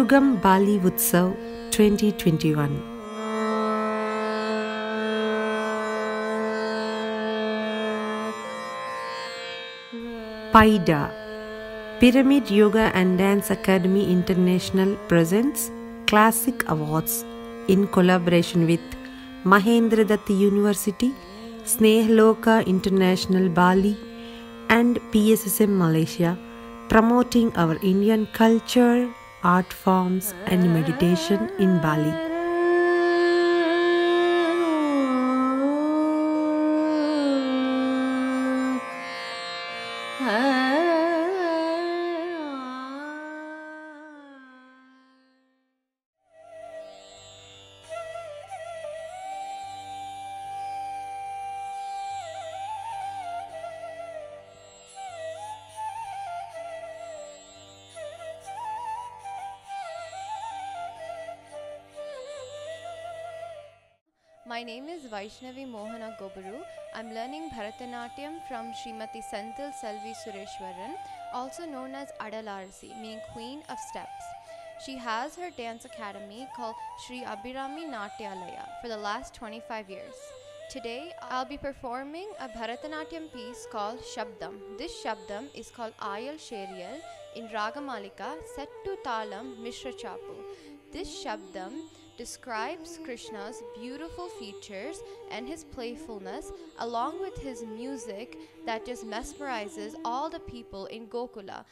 Ugam Bali Utsav 2021 PYDA Pyramid Yoga and Dance Academy International presents Classic Awards in collaboration with Mahendradatta University, Snehaloka International Bali, and PSSM Malaysia, promoting our Indian culture, art forms, and meditation in Bali. My name is Vaishnavi Mohana Gobburu. I'm learning Bharatanatyam from Srimati Senthil Selvi Sureshwaran, also known as Adalarsi, meaning Queen of Steps. She has her dance academy called Sri Abhirami Natyalaya for the last 25 years. Today, I'll be performing a Bharatanatyam piece called Shabdam. This Shabdam is called Ayal Sheriyal in Ragamalika set to Talam Mishra Chapu. This Shabdam describes Krishna's beautiful features and his playfulness, along with his music that just mesmerizes all the people in Gokula.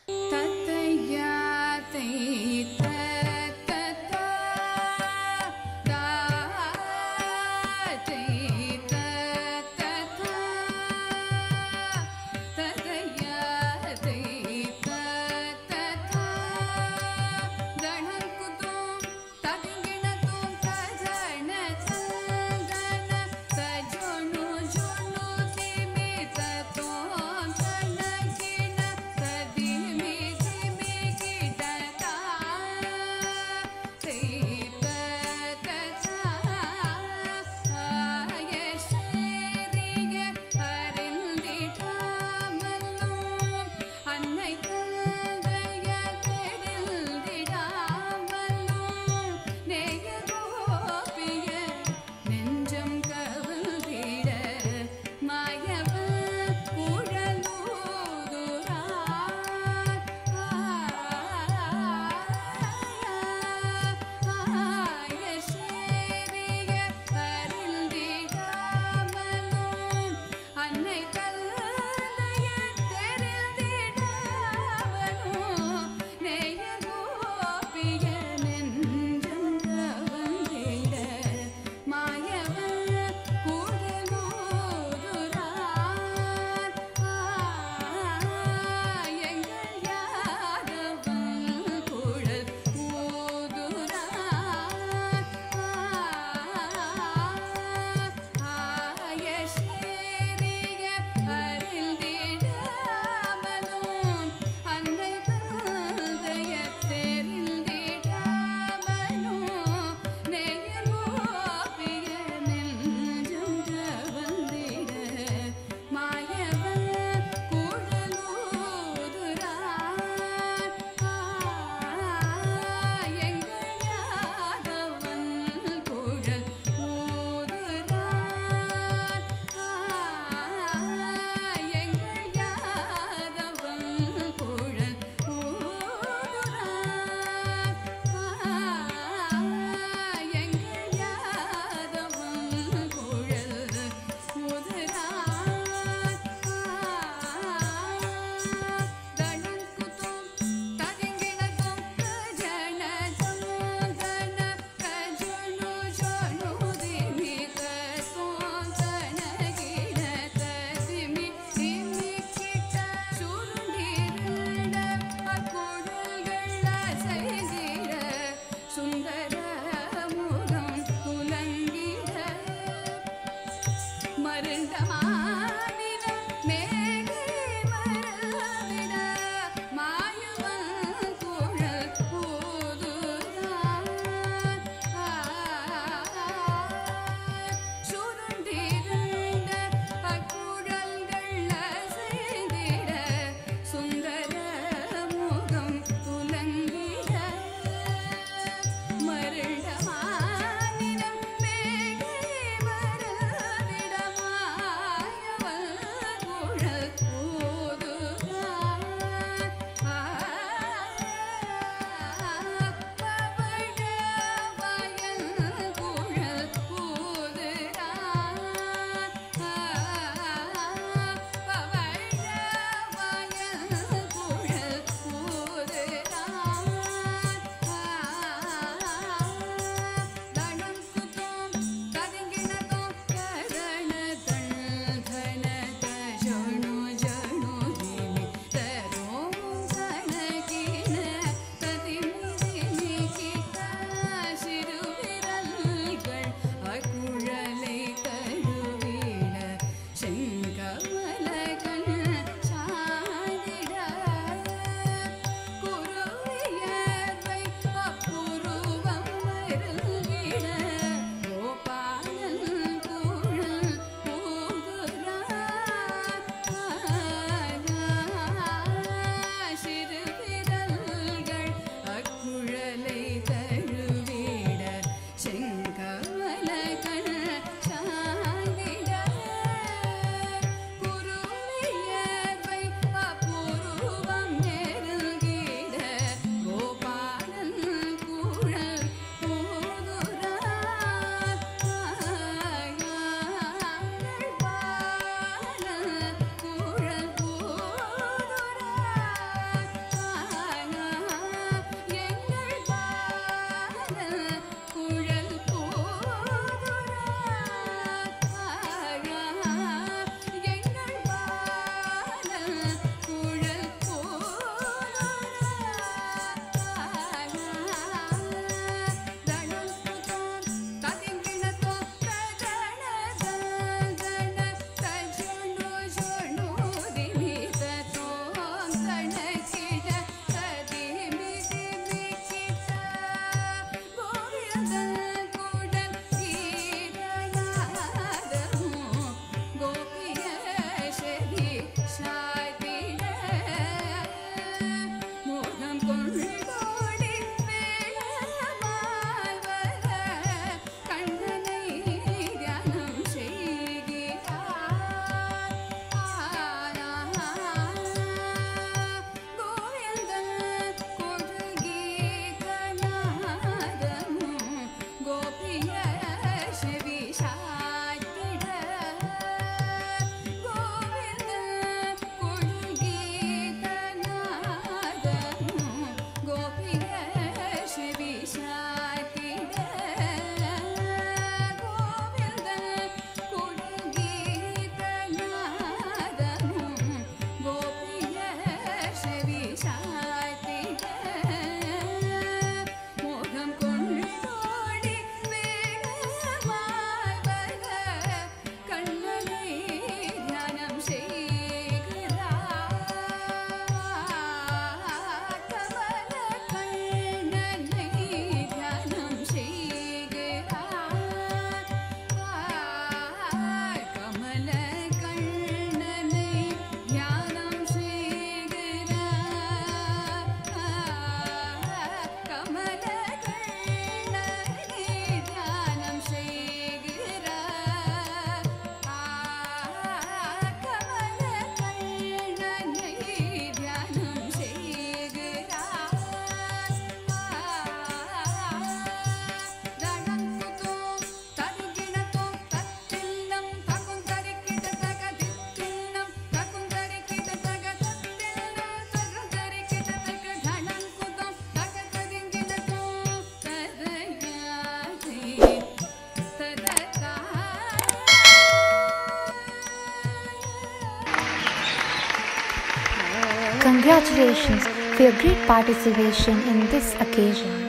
Congratulations for your great participation in this occasion.